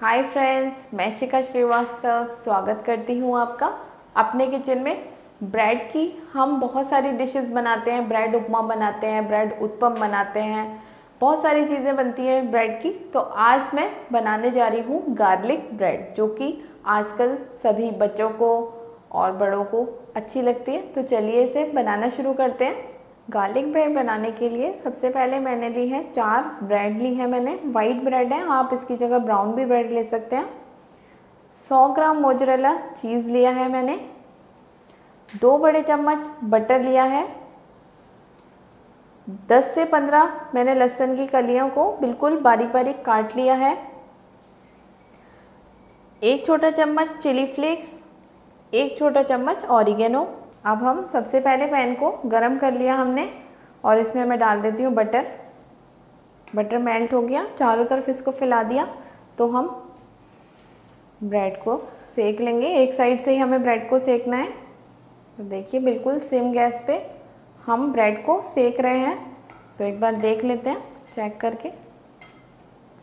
Hi friends मैं शिखा श्रीवास्तव, स्वागत करती हूँ आपका अपने किचन में। ब्रेड की हम बहुत सारी डिशेस बनाते हैं ब्रेड उपमा बनाते हैं ब्रेड उत्पम बनाते हैं। बहुत सारी चीज़ें बनती हैं ब्रेड की तो आज मैं बनाने जा रही हूँ गार्लिक ब्रेड जो कि आजकल सभी बच्चों को और बड़ों को अच्छी लगती है। तो चलिए इसे बनाना शुरू करते हैं। गार्लिक ब्रेड बनाने के लिए सबसे पहले मैंने ली है चार ब्रेड ली है मैंने। वाइट ब्रेड है, आप इसकी जगह ब्राउन भी ब्रेड ले सकते हैं। 100 ग्राम मोजरेला चीज़ लिया है मैंने। दो बड़े चम्मच बटर लिया है। 10 से 15 मैंने लहसुन की कलियों को बिल्कुल बारीक बारीक काट लिया है। एक छोटा चम्मच चिली फ्लेक्स, एक छोटा चम्मच ऑरिगेनो अब हम सबसे पहले पैन को गरम कर लिया हमने और इसमें मैं डाल देती हूँ बटर। बटर मेल्ट हो गया, चारों तरफ़ इसको फैला दिया। तो हम ब्रेड को सेक लेंगे। एक साइड से ही हमें ब्रेड को सेकना है। तो देखिए, बिल्कुल सिम गैस पे हम ब्रेड को सेक रहे हैं। तो एक बार देख लेते हैं, चेक करके।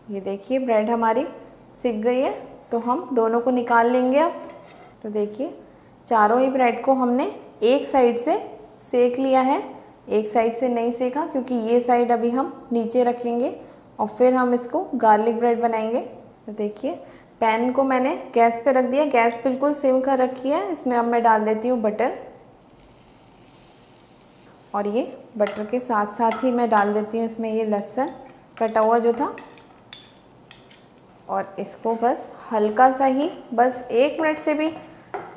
ये देखिए, ब्रेड हमारी सिक गई है। तो हम दोनों को निकाल लेंगे अब। तो देखिए चारों ही ब्रेड को हमने एक साइड से सेक लिया है, एक साइड से नहीं सेका क्योंकि ये साइड अभी हम नीचे रखेंगे और फिर हम इसको गार्लिक ब्रेड बनाएँगे। तो देखिए, पैन को मैंने गैस पे रख दिया, गैस बिल्कुल सिम कर रखी है, इसमें अब मैं डाल देती हूँ बटर। और ये बटर के साथ साथ ही मैं डाल देती हूँ इसमें ये लहसुन कटा हुआ जो था। और इसको बस हल्का सा ही, बस एक मिनट से भी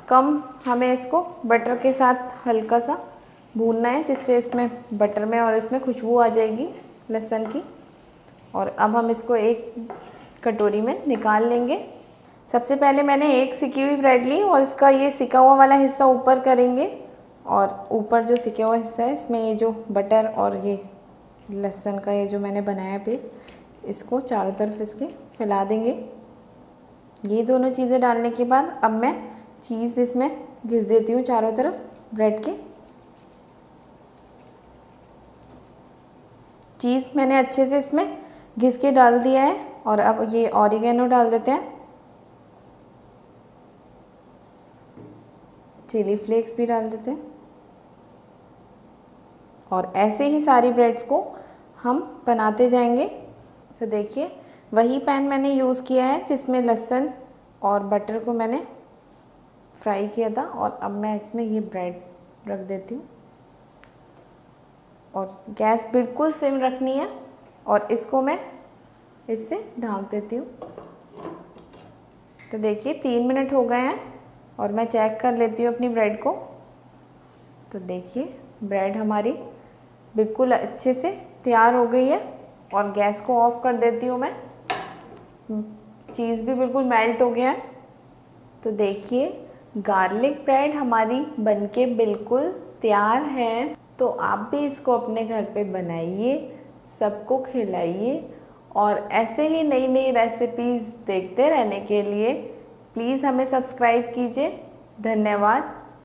कम हमें इसको बटर के साथ हल्का सा भूनना है, जिससे इसमें बटर में और इसमें खुशबू आ जाएगी, लहसुन की। और अब हम इसको एक कटोरी में निकाल लेंगे। सबसे पहले मैंने एक सिकी हुई ब्रेड ली और इसका ये सिका हुआ वाला हिस्सा ऊपर करेंगे। और ऊपर जो सिका हुआ हिस्सा है, इसमें ये जो बटर और ये लहसुन का ये जो मैंने बनाया पेस्ट इसको चारों तरफ़ इसके फैला देंगे। ये दोनों चीज़ें डालने के बाद अब मैं चीज़ इसमें घिस देती हूँ चारों तरफ़ ब्रेड के। चीज़ मैंने अच्छे से इसमें घिस के डाल दिया है और अब ये ऑरिगेनो डाल देते हैं। चिली फ्लेक्स भी डाल देते हैं। और ऐसे ही सारी ब्रेड्स को हम बनाते जाएँगे। तो देखिए, वही पैन मैंने यूज़ किया है जिसमें लहसुन और बटर को मैंने फ्राई किया था और अब मैं इसमें ये ब्रेड रख देती हूँ। और गैस बिल्कुल सिम रखनी है और इसको मैं इससे ढाँक देती हूँ। तो देखिए, तीन मिनट हो गए हैं और मैं चेक कर लेती हूँ अपनी ब्रेड को। तो देखिए, ब्रेड हमारी बिल्कुल अच्छे से तैयार हो गई है और गैस को ऑफ़ कर देती हूँ मैं। चीज़ भी बिल्कुल मेल्ट हो गया है। तो देखिए गार्लिक ब्रेड हमारी बनके बिल्कुल तैयार है। तो आप भी इसको अपने घर पे बनाइए, सबको खिलाइए और ऐसे ही नई नई रेसिपीज़ देखते रहने के लिए प्लीज़ हमें सब्सक्राइब कीजिए। धन्यवाद।